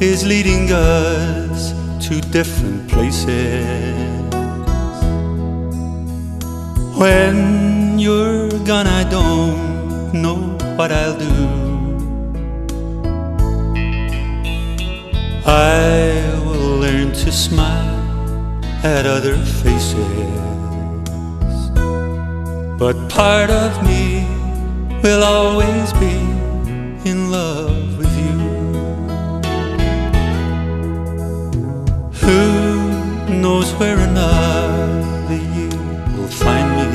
is leading us to different places. When you're gone, I don't know what I'll do. I will learn to smile at other faces. But part of me will always be knows where another you will find me?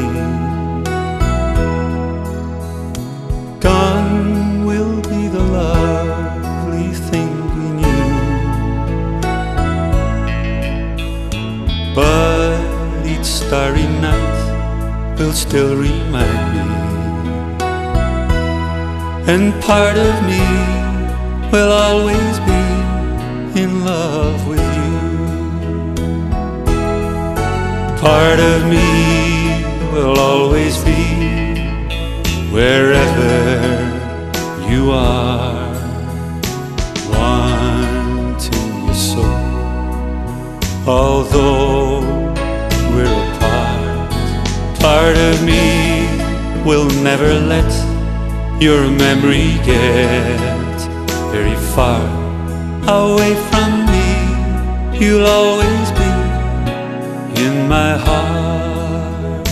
Gone will be the lovely thing we knew. But each starry night will still remind me. And part of me will always be in love with Part of me will always be wherever you are, wanting you so. Although we're apart, part of me will never let your memory get very far away from me. You'll always in my heart.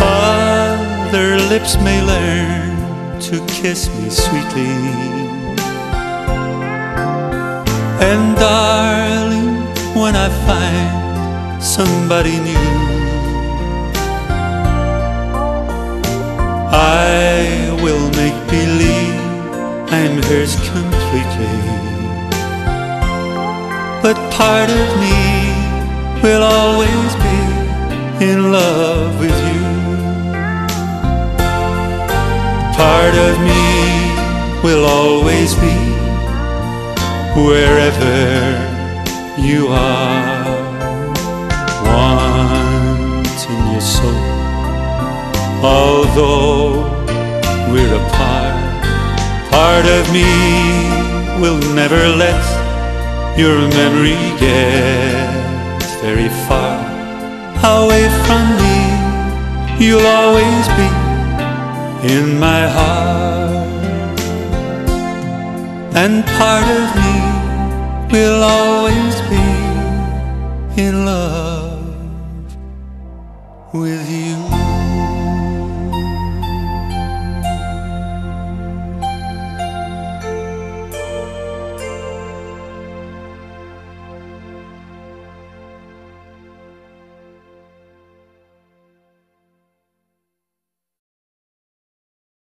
Other lips may learn to kiss me sweetly. And darling, when I find somebody new, I will make believe I'm hers completely. But part of me will always be in love with you. Part of me will always be wherever you are, wanting you so. Although we're apart, part of me will never let your memory gets very far away from me. You'll always be in my heart, and part of me will always be in love with you.